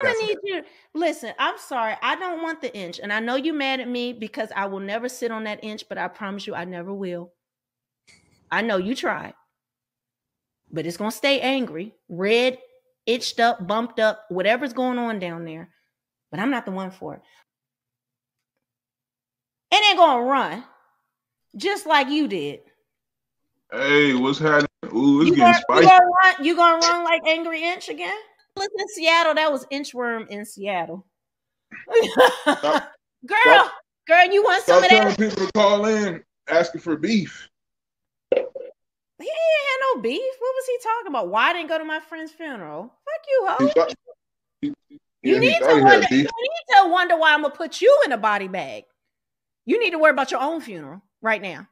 I need you. Listen, I'm sorry. I don't want the inch, and I know you mad at me because I will never sit on that inch. But I promise you, I never will. I know you tried, but it's gonna stay angry, red, itched up, bumped up, whatever's going on down there. But I'm not the one for it. It ain't gonna run, just like you did. Hey, what's happening? Ooh, it's You getting gonna, you spicy. gonna run? You gonna run like angry inch again? Listen, in Seattle, that was inchworm in Seattle. girl, girl, you want some of that? people to call in asking for beef. He ain't had no beef. What was he talking about? Why I didn't go to my friend's funeral? Fuck you, He ho. thought, he, You need to wonder. You need to wonder why I'm gonna put you in a body bag. You need to worry about your own funeral right now.